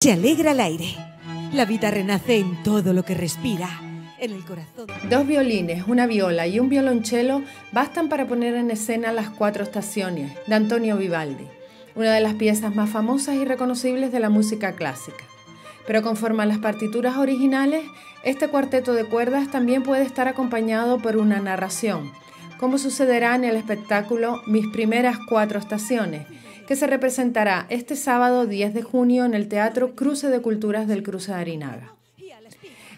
Se alegra el aire. La vida renace en todo lo que respira. En el corazón. Dos violines, una viola y un violonchelo bastan para poner en escena Las Cuatro Estaciones, de Antonio Vivaldi, una de las piezas más famosas y reconocibles de la música clásica. Pero conforme a las partituras originales, este cuarteto de cuerdas también puede estar acompañado por una narración, como sucederá en el espectáculo Mis primeras cuatro estaciones, que se representará este sábado 10 de junio en el Teatro Cruce de Culturas del Cruce de Arinaga.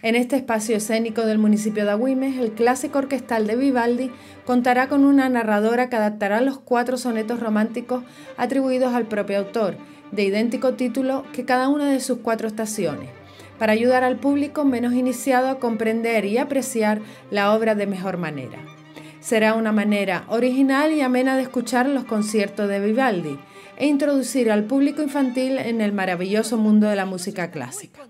En este espacio escénico del municipio de Agüimes, el clásico orquestal de Vivaldi contará con una narradora que adaptará los cuatro sonetos románticos atribuidos al propio autor, de idéntico título que cada una de sus cuatro estaciones, para ayudar al público menos iniciado a comprender y apreciar la obra de mejor manera. Será una manera original y amena de escuchar los conciertos de Vivaldi, e introducir al público infantil en el maravilloso mundo de la música clásica.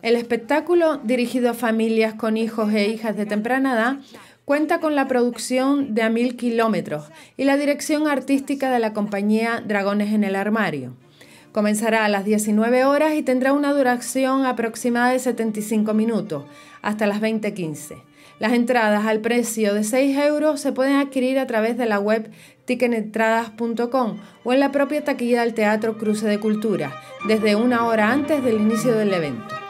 El espectáculo, dirigido a familias con hijos e hijas de temprana edad, cuenta con la producción de A Mil Kilómetros y la dirección artística de la compañía Dragones en el Armario. Comenzará a las 19 horas y tendrá una duración aproximada de 75 minutos, hasta las 20.15. Las entradas al precio de 6 euros se pueden adquirir a través de la web ticketentradas.com o en la propia taquilla del Teatro Cruce de Cultura, desde una hora antes del inicio del evento.